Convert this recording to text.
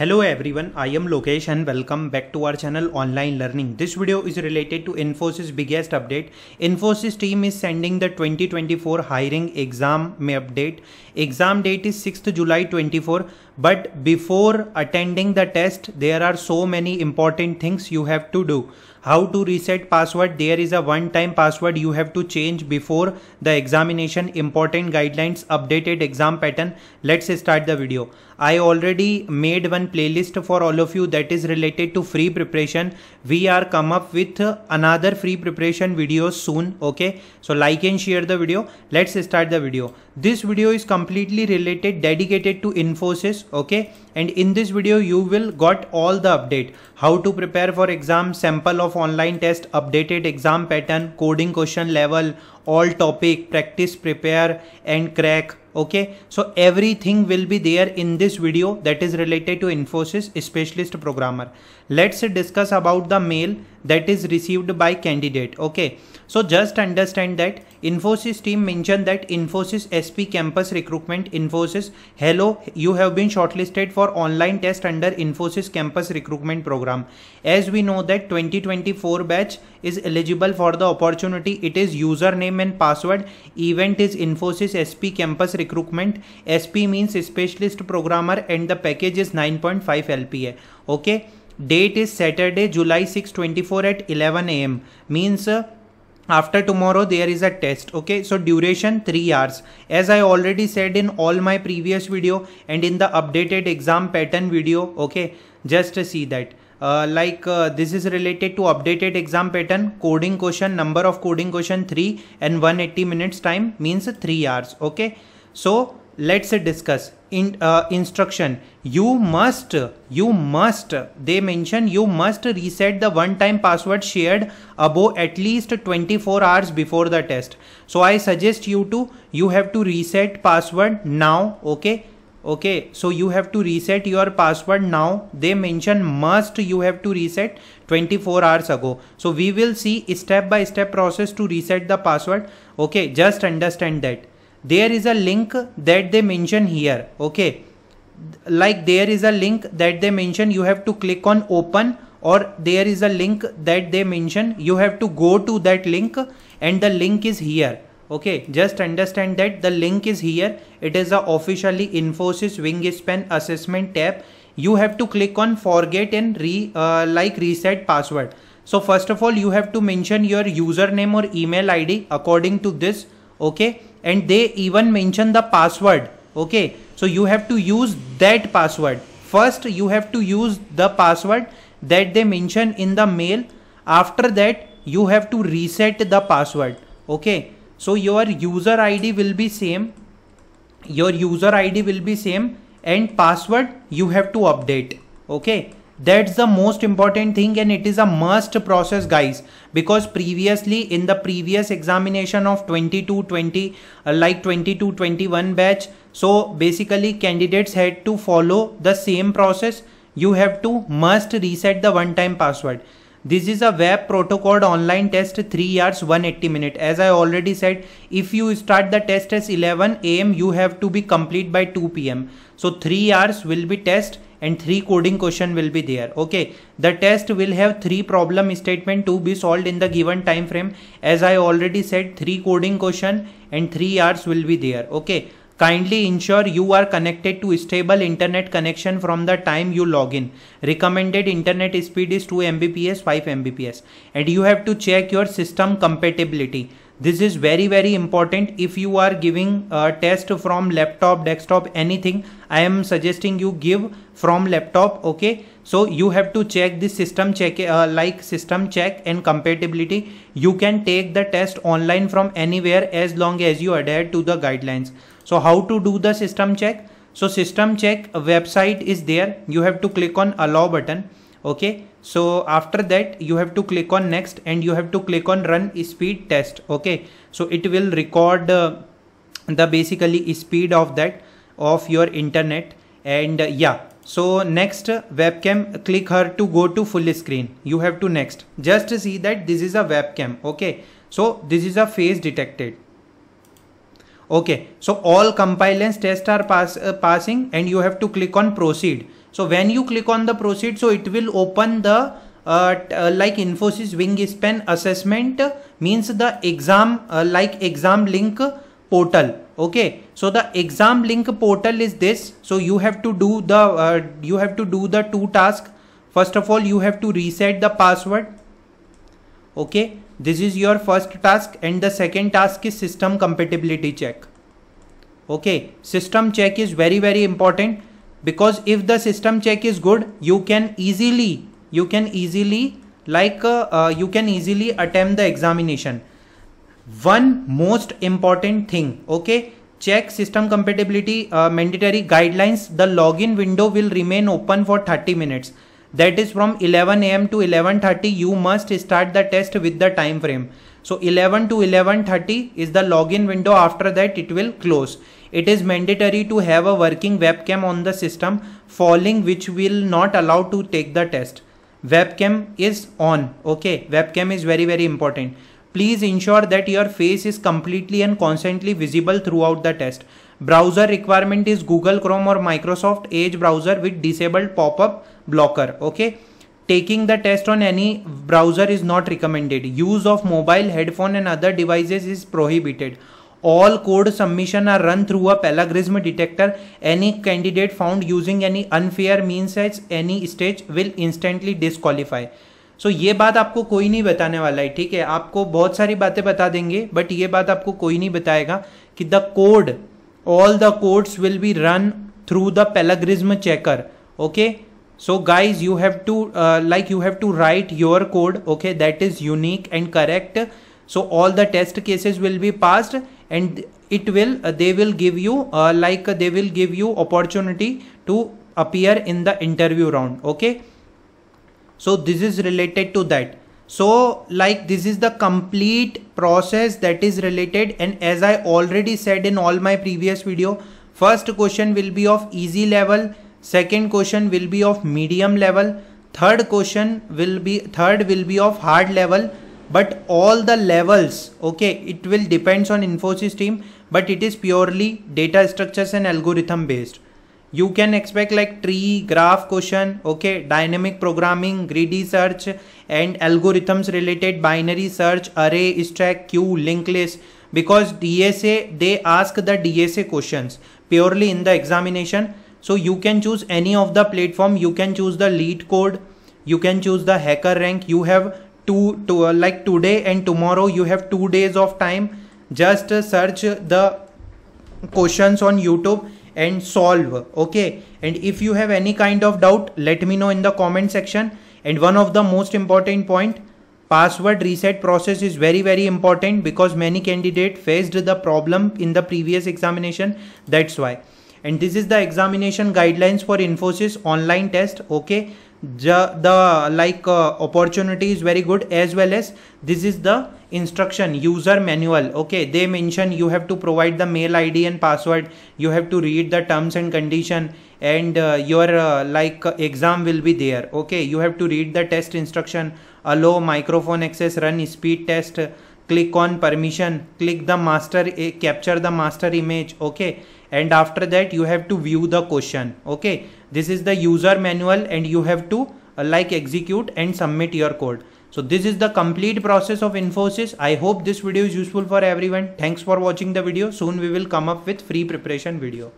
Hello everyone, I am Lokesh and welcome back to our channel Online Learning. This video is related to Infosys biggest update. Infosys team is sending the 2024 hiring exam may update. Exam date is 6th July 24 but before attending the test there are so many important things you have to do how to reset password? There is a one time password you have to change before the examination. Important guidelines updated exam pattern. Let's start the video. I already made one playlist for all of you that is related to free preparation. We are come up with another free preparation videos soon okay? So like and share the video. Let's start the video this video is completely related dedicated to infosys okay? And in this video you will got all the update. How to prepare for exam sample of online test updated exam pattern coding question level all topic practice prepare and crack okay? So everything will be there in this video that is related to infosys specialist programmer. Let's discuss about the mail that is received by candidate okay? So just understand that infosys team mentioned that infosys sp campus recruitment infosys hello you have been shortlisted for online test under infosys campus recruitment program. As we know that 2024 batch is eligible for the opportunity it is username and password. Event is infosys sp campus recruitment. Sp means specialist programmer and the package is 9.5 lpa okay? Date is saturday july 6 24 at 11 am means uh, after tomorrow there is a test. Okay? So duration 3 hours. As i already said in all my previous video and in the updated exam pattern video. Okay? Just see that uh, like uh, this is related to updated exam pattern coding question number of coding question 3 and 180 minutes time means 3 hours okay? So let's discuss. In uh, instruction. You must you must they mention you must reset the one time password shared above at least 24 hours before the test. So i suggest you to you have to reset password now okay okay so you have to reset your password now. They mention must you have to reset 24 hours ago. So we will see step by step process to reset the password. Okay just understand that. There is a link that they mention here. Okay like there is a link that they mention you have to click on open or there is a link that they mention you have to go to that link and the link is here okay just understand that the link is here. It is a officially infosys wingspan assessment tab. You have to click on forget and re uh, like reset password. So first of all you have to mention your username or email id according to this okay? And they even mention the password okay? So you have to use that password. First you have to use the password that they mention in the mail. After that you have to reset the password okay so your user id will be same. Your user id will be same and password you have to update. Okay? That's the most important thing and it is a must process guys. Because previously in the previous examination of 22 20 uh, like 22 21 batch so basically candidates had to follow the same process. You have to must reset the one time password this is a web protocol online test 3 hours 180 minute. As i already said if you start the test at 11 am you have to be complete by 2 pm so 3 hours will be test and three coding question will be there. Okay? The test will have three problem statement to be solved in the given time frame. As i already said three coding question and three hours will be there. Okay kindly ensure you are connected to stable internet connection from the time you log in. Recommended internet speed is 2 mbps 5 mbps. And you have to check your system compatibility this is very very important. If you are giving a test from laptop desktop anything i am suggesting you give from laptop okay? So you have to check the system check uh, like system check and compatibility. You can take the test online from anywhere as long as you adhere to the guidelines. So how to do the system check? So system check website is there. You have to click on allow button okay? So after that you have to click on next and you have to click on run speed test. Okay? So it will record uh, the basically speed of that of your internet. And uh, yeah. So next webcam click her to go to full screen. You have to next. Just see that this is a webcam. Okay? So this is a face detected. Okay? So all compliance tests are pass, uh, passing and you have to click on proceed so when you click on the proceed so it will open the uh, uh, like infosys wingspan assessment means the exam uh, like exam link portal. Okay? So the exam link portal is this. So you have to do the uh, you have to do the two tasks. First of all you have to reset the password. Okay? This is your first task. And the second task is system compatibility check. Okay? System check is very very important because if the system check is good you can easily you can easily like uh, uh, you can easily attempt the examination. One most important thing okay? Check system compatibility uh, mandatory guidelines. The login window will remain open for 30 minutes. That is from 11 am to 11:30 you must start the test with the time frame so 11 to 11:30 is the login window. After that it will close. It is mandatory to have a working webcam on the system falling which will not allow to take the test. Webcam is on okay? Webcam is very very important. Please ensure that your face is completely and constantly visible throughout the test. Browser requirement is google chrome or microsoft edge browser with disabled pop-up blocker okay taking the test on any browser is not recommended use of mobile headphone and other devices is prohibited all code submission are run through a plagiarism detector any candidate found using any unfair means at any stage will instantly disqualify so so, ये बात आपको कोई नहीं बताने वाला है ठीक है आपको बहुत सारी बातें बता देंगे बट ये बात आपको कोई नहीं बताएगा कि the code all the codes will be run through the plagiarism checker okay so guys you have to uh, like you have to write your code okay? That is unique and correct. So all the test cases will be passed and it will uh, they will give you uh, like uh, they will give you opportunity to appear in the interview round okay? So this is related to that. So like this is the complete process that is related and as I already said in all my previous video first question will be of easy level second question will be of medium level. Third question will be third will be of hard level. But all the levels okay it will depends on infosys team but it is purely data structures and algorithm based. You can expect like tree graph question okay dynamic programming greedy search and algorithms related binary search array stack queue linked list. Because dsa they ask the dsa questions purely in the examination so you can choose any of the platform. You can choose the LeetCode you can choose the HackerRank. You have two to uh, like today and tomorrow you have two days of time. Just uh, search the questions on youtube and solve okay? And if you have any kind of doubt let me know in the comment section. And one of the most important point password reset process is very very important because many candidate faced the problem in the previous examination. That's why and this is the examination guidelines for infosys online test okay? The, the like uh, opportunity is very good as well as this is the instruction user manual okay? They mention you have to provide the mail id and password you have to read the terms and condition and uh, your uh, like uh, exam will be there okay? You have to read the test instruction allow microphone access run speed test click on permission click the master uh, capture the master image okay and after that you have to view the question okay this is the user manual and you have to uh, like execute and submit your code so this is the complete process of Infosys. I hope this video is useful for everyone. Thanks for watching the video. Soon we will come up with free preparation video.